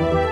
Música